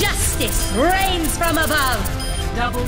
Justice reigns from above. Double